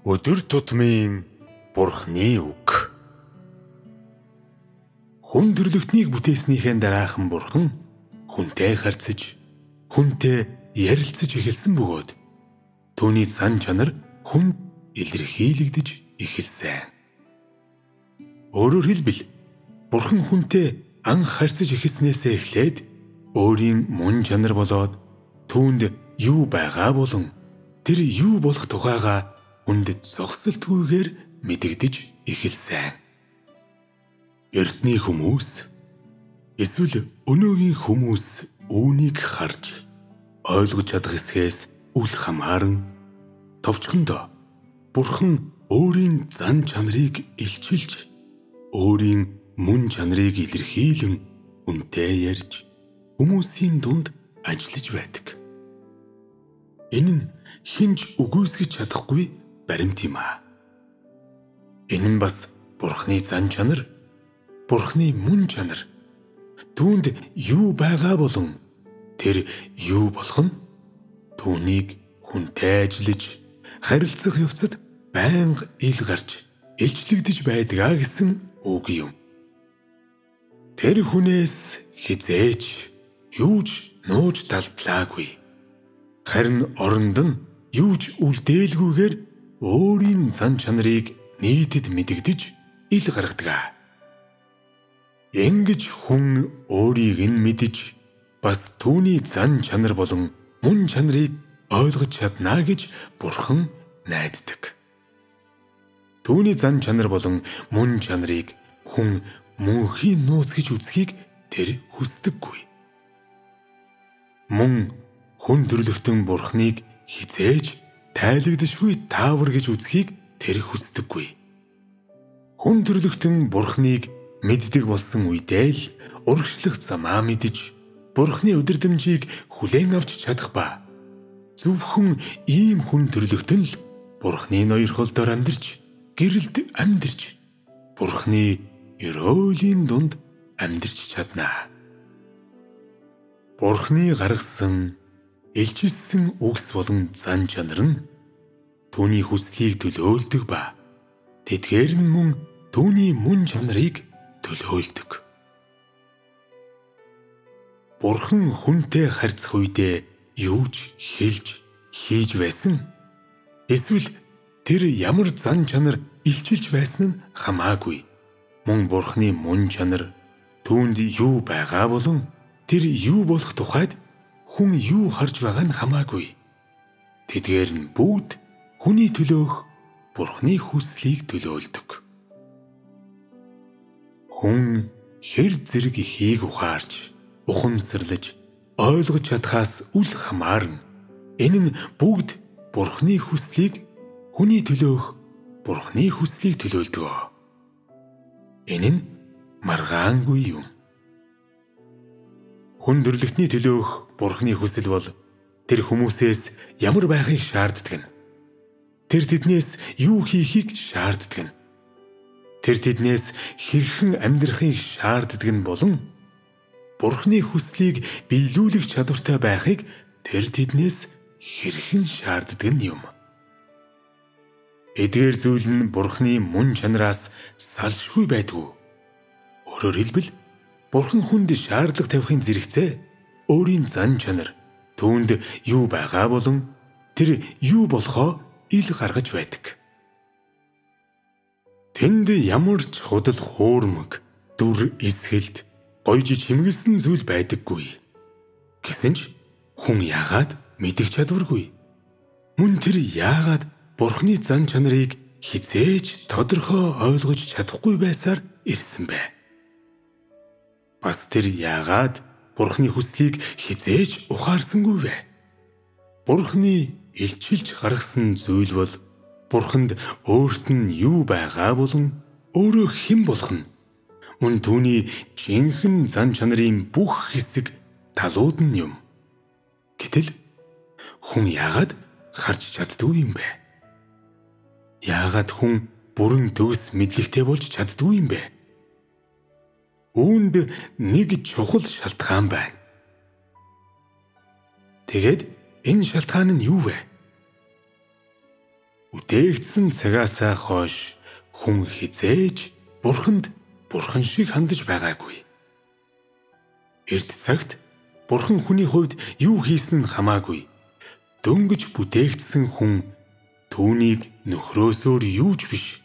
Өдөр тутмын Бурхны үг. Хүн төрлөختнийг бүтээснийхээ дараахан Бурхан хүнтэй харьцаж, хүнтэй ярилцаж эхэлсэн бөгөөд түүний сан чанар хүнд илэрхийлэгдэж эхэлсэн. Өөрөөр хэлбэл Бурхан хүнтэй анх харьцаж эхэлснээсээ эхлээд өөрийн мөн чанар болоод түүнд юу байгаа болон тэр юу болох тухайга хүнд зогсолтгүйгээр мэдэгдэж эхэлсэн. Эртний хүмүүс эсвэл өнөөгийн хүмүүс үүнийг харж ойлгож чадах эсхээс үл хамааран товчхондоо Бурхан өөрийн зан чанарыг илчилж өөрийн мөн чанарыг илэрхийлэн үнтэй ярьж хүмүүсийн дунд ажиллаж байдаг. Энэ нь хинж үгүйсгэж чадахгүй баримт юм аа. Энэ нь бас Бурхны зан чанар, Бурхны мөн чанар. Түүнд юу байгаа болон тэр юу болох нь түүнийг хүнтэй ажиллаж харилцах явцад байнга ил гарч илчлэгдэж байдгаа гэсэн үг юм. Тэр хүнээс хизээч юуж нууж талтлаагүй. Харин оронд нь юуж үлдээлгүйгээр өөрийн зан чанарыг нийтэд мэдэгдэж ил гаргадаг. Ингэж хүн өөрийг нь мэдэж бас түүний зан чанар болон мөн чанарыг ойлгож чадна гэж Бурхан найддаг. Түүний зан чанар болон мөн чанарыг хүн мөнхийн нууц гэж үзхийг тэр хүсдэггүй. Мөн хүн төрлөختөн Бурханыг хизээж тайлагдшгүй таавар гэж үзхийг тэр хүсдэггүй. Хүн төрлөختөн бурхныг мэддэг болсон үедээ л урагшлах замаа мэдж бурхны өдөрдмжийг хүлээн авч чадах ба зөвхөн ийм хүн төрлөختөн л бурхны ноёрхолдоор амьдарч гэрэлд амьдарч бурхны өрөөлийн дунд амьдарч чаднаа. Бурхны гаргасан илчилсэн үгс болон зан чанар нь түүний хүслийг төлөөлдөг ба тэдгээр нь мөн түүний мөн чанарыг төлөөлдөг. Бурхан хүнтэй харьцах үедээ юуж хэлж хийж байсан эсвэл тэр ямар зан чанар илчилж байсан нь хамаагүй. Мөн Бурханы мөн чанар түүнд юу байгаа болон тэр юу болох тухайд хүн юу харж байгаа нь хамаагүй. Тэдгээр нь бүгд хүний төлөөх Бурхны хүслийг төлөөлдөг. Хүн хэр зэрэг ихийг ухаарч, ухамсарлаж, ойлгож чадхаас үл хамааран энэ нь бүгд Бурхны хүслийг хүний төлөөх Бурхны хүслийг төлөөлдөг. Энэ нь маргаангүй юм. Хүн төрлөختний төлөөх Бурхны хүсэл бол тэр хүмүүсээс ямар байхыг шаарддаг нь. Тэр тэднээс юу хийхийг шаарддаг нь. Тэр тэднээс хэрхэн амьдрахыг шаарддаг нь болон Бурхны хүслийг биелүүлэх чадвартай байхыг тэр тэднээс хэрхэн шаарддаг нь юм. Эдгээр зүйл нь Бурхны мөн чанараас салшгүй байдгүй. Өөрөөр хэлбэл Бурхан хүнд шаардлага тавихын зэрэгцээ өөрийн зан чанар түүнд юу байгаа болон тэр юу болохоо ил гаргаж байдаг. Тэнд ямар ч худал хуурмаг, дүр эсгэлд гойж чимгэлсэн зүйл байдаггүй. Гэсэн ч хүн яагаад мэдэх чадваргүй. Мөн тэр яагаад Бурхны зан чанарыг хизээж тодорхой ойлгож чадахгүй байсаар ирсэн бэ? Бас тэр яагаад Бурхны хүслийг хизээж ухаарсангүй вэ? Бурхны илчилж гаргасан зүйл бол Бурханд өөрт нь юу байгаа болон өөрөө хэн болох нь мөн түүний жинхэнэ зан чанарын бүх хэсэг талууд нь юм. Гэтэл хүн яагаад харж чаддгүй юм бэ? Яагаад хүн бүрэн төгс мэдлэгтэй болж чаддгүй юм бэ? Үүнд нэг чухал шалтгаан байна. Тэгээд энэ шалтгаан нь юу вэ? бүтээгдсэн цагаасаа хойш хүн хизээж бурханд бурхан шиг хандаж байгаагүй. Эрт цагт бурхан хүний хувьд юу хийсэн нь хамаагүй. Дөнгөж бүтээгдсэн хүн түүнийг нөхрөөсөөр юуж биш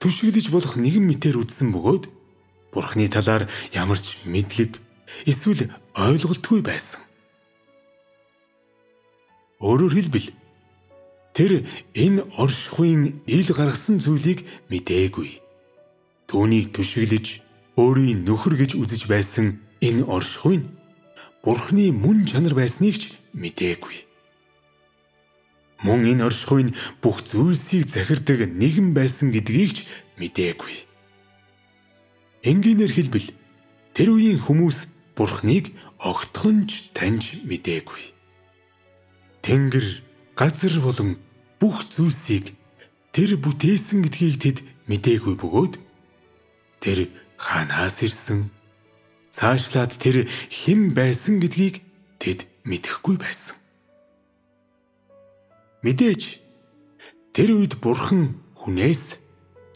түшиглэж болох нэгэн мэтээр үзсэн бөгөөд бурханы талаар ямар ч мэдлэг эсвэл ойлголтгүй байсан. Өөрөөр хэлбэл тэр энэ оршихуйн ил гаргасан зүйлийг мэдээгүй. Түүнийг түшиглэж өөрийн нөхөр гэж үзэж байсан энэ оршихуй нь Бурхны мөн чанар байсныг ч мэдээгүй. Мөн энэ оршихуй нь бүх зүйлсийг захирдаг нэгэн байсан гэдгийг ч мэдээгүй. Энгийнээр хэлбэл тэр үеийн хүмүүс Бурхныг огтхонч таньж мэдээгүй. Тэнгэр, газар болон бүх зүйлсийг тэр бүтээсэн гэдгийг тэд мэдээгүй бөгөөд тэр хаанаас ирсэн цаашлаад тэр хэн байсан гэдгийг тэд мэдэхгүй байсан. Мэдээж тэр үед бурхан хүнээс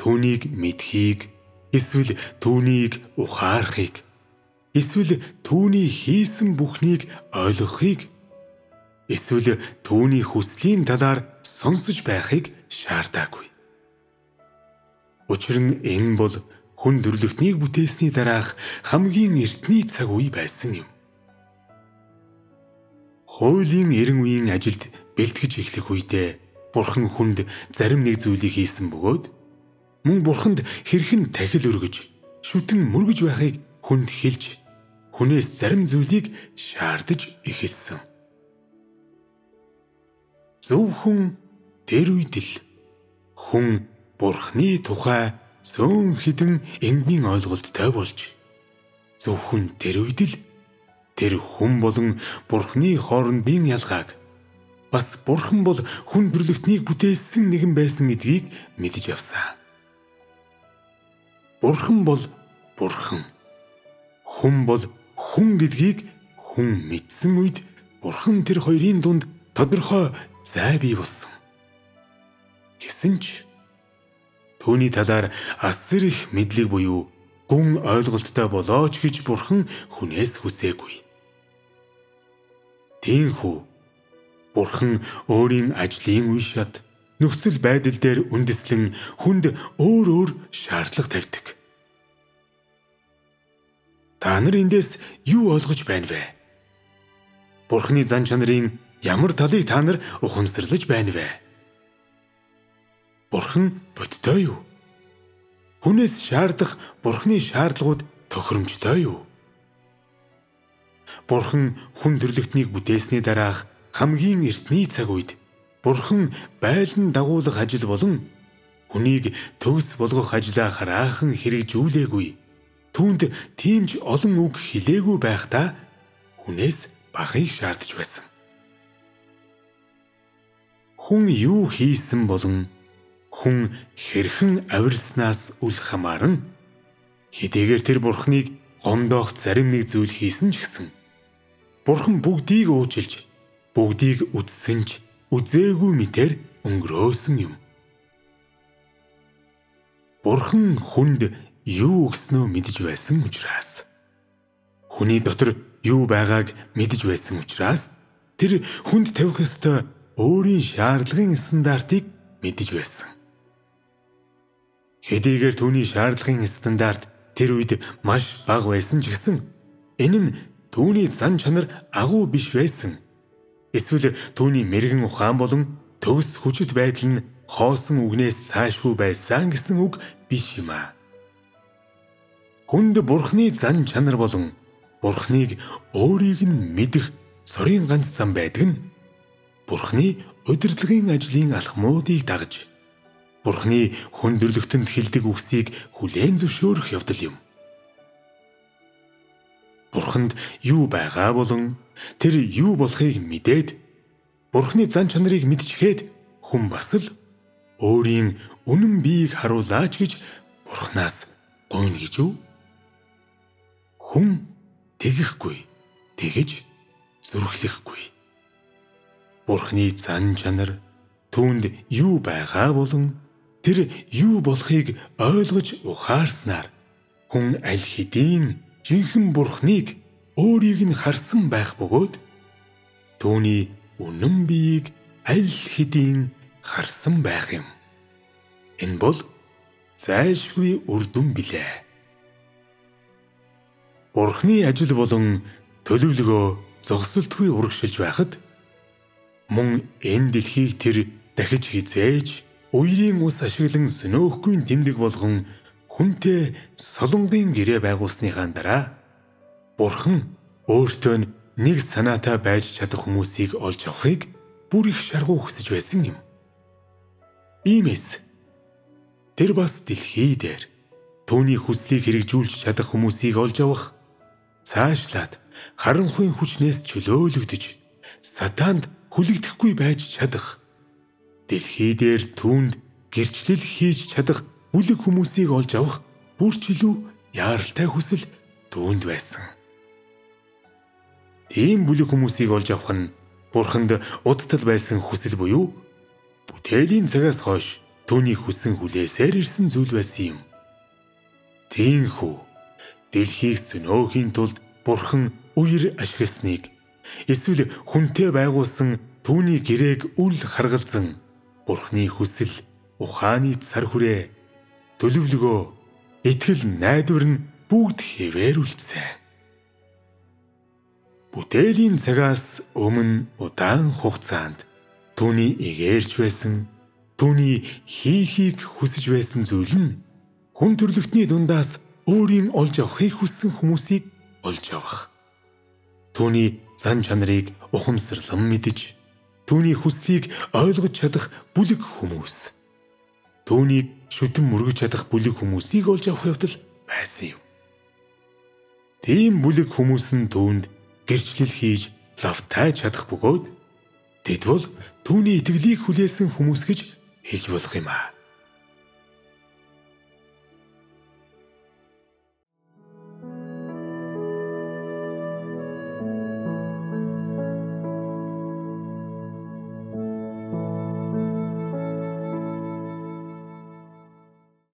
түүнийг мэдхийг эсвэл түүнийг ухаарахыг эсвэл түүний хийсэн бүхнийг ойлгохыг эсвэл түүний хүслийн талаар сонсож байхыг шаардаагүй. Учир нь энэ бол хүн төрлөختнийг бүтээсний дараах хамгийн эртний цаг үе байсан юм. Хуулийн эрен үеийн ажилд бэлтгэж эхлэх үедээ Бурхан хүнд зарим нэг зүйлийг хийсэн бөгөөд мөн Бурханд хэрхэн тахил өргөж шүтэн мөргөж байхыг хүнд хэлж хүнээс зарим зүйлийг шаардаж эхэлсэн. Зөвхөн тэр үед л хүн бурхны тухай зөөн хідэн энгийн ойлголттой болж зөвхөн тэр үед л тэр хүн болон бурхны хоорондын ялгааг бас бурхан бол хүн төрлөختнийг бүтээсэн нэгэн байсан гэдгийг мэдж явсан. Бурхан бол бурхан. Хүн бол хүн гэдгийг хүн мэдсэн үед бурхан тэр хоёрын дунд тодорхой зай бий болсон. Гэсэн ч түүний талаар асар их мэдлэг буюу гүн ойлголттой болооч гэж бурхан хүнээс хүсээгүй. Тиймхүү бурхан өөрийн ажлын үе шат нөхцөл байдал дээр үндэслэн хүнд өөр өөр шаардлага тавьдаг. Та нар эндээс юу ойлгож байна вэ? Бурхны зан чанарын ямар талыг та нар ухамсарлаж байна вэ? Бурхан бодтой юу? Хүнээс шаардах Бурхны шаардлагууд тохиромжтой юу? Бурхан хүн төрлөختнийг бүтээсний дараах хамгийн эртний цаг үед Бурхан байлан дагуулах ажил болон хүнийг төгс болгох ажлаа хараахан хэрэгжүүлээгүй. Түүнд тиймж олон үг хэлээгүй байхдаа хүнээс бахыг шаардж байсан хүн юу хийсэн болон хүн хэрхэн авирснаас үл хамааран хэдийгээр тэр бурхныг гомдоох зарим нэг зүйл хийсэн ч гэсэн бурхан бүгдийг уучилж бүгдийг үдсэн ч үзээгүй мэтэр өнгөрөөсөн юм. Бурхан хүнд юу өгснөө мэдж байсан учраас хүний дотор юу байгааг мэдж байсан учраас тэр хүнд тавих ёстой өөрийн шаардлагын стандартыг мэдэж байсан. Хэдийгээр түүний шаардлагын стандарт тэр үед маш бага байсан ч гэсэн энэ нь түүний зан чанар агуу биш байсан. Эсвэл түүний мэрэгэн ухаан болон төгс хүчит байдал нь хоосон үгнээс цаашгүй байсан гэсэн үг биш юм аа. Хүнд бурхны зан чанар болон бурхныг өөрийг нь мэдэх цорын ганц зам байдаг нь Бурхны удирдлагын ажлын алхмуудыг дагж Бурхны хүндрэлтэнд хилдэг үгсийг хүлээн зөвшөөрөх явдал юм. Бурханд юу байгаа болон тэр юу болохыг мэдээд Бурхны зан чанарыг мэдчихэд хүн бас л өөрийн үнэн биеийг харуулаач гэж Бурханаас гойно гэж үү? Хүн тэгэхгүй, тэгэж зүрхлэхгүй. Бурхны зан чанар түүнд юу байгаа болон тэр юу болохыг ойлгож ухаарснаар хүн аль хэдийн жинхэнэ бурхныг өөрийг нь харсан байх бөгөөд түүний үнэн биеийг аль хэдийн харсан байх юм. Энэ бол зайлшгүй үр дүн билээ. Бурхны ажил болон төлөвлөгөө зогсолтгүй урагшилж байхад мөн энэ дэлхийг тэр дахиж хизээж уярын ус ашиглан сөнөөхгүй тэмдэг болгон хүнтэй солонгын гэрээ байгуулсныхаа дараа Бурхан өөртөө нэг санаатай байж чадах хүмүүсийг олж авахыг бүр их шаргуу хүсэж байсан юм. Иймээс тэр бас дэлхий дээр түүний хүслийг хэрэгжүүлж чадах хүмүүсийг олж авах цаашлаад харанхуйн хүчнээс чөлөөлөгдөж сатаанд хүлэгдэхгүй байж чадах дэлхий дээр түүнд гэрчлэл хийж чадах бүлэг хүмүүсийг олж авах бүрч илүү яаралтай хүсэл түүнд байсан. Тийм бүлэг хүмүүсийг олж авах нь бурханд удтал байсан хүсэл буюу бүтээлийн цагаас хойш түүний хүсэн хүлээсээр ирсэн зүйл байсан юм. Тиймхүү дэлхийг сөнөөхийн тулд бурхан үер ашигласныг эсвэл хүнтэй байгуулсан түүний гэрээг үл харгалзан бурхны хүсэл, ухааны цар хүрээ, төлөвлөгөө, итгэл найдвар нь бүгд хэвээр үлдсэн. Бүтээлийн цагаас өмнө удаан хугацаанд түүний игээрч байсан, түүний хийхийг хүсэж байсан зүйл нь хүн төрлөختний дундаас өөрийн олж авахыг хүссэн хүмүүсийг олж авах. Түүний зан чанарыг ухамсарлан мэдж, түүний хүслийг ойлгож чадах бүлэг хүмүүс. Түүнийг шүтэн мөргөж чадах бүлэг хүмүүсийг олж авах явдал байсан юм. Тийм бүлэг хүмүүс нь түүнд гэрчлэл хийж лавтай чадах бөгөөд тэд бол түүний итгэлийг хүлээсэн хүмүүс гэж хэлж болох юм аа.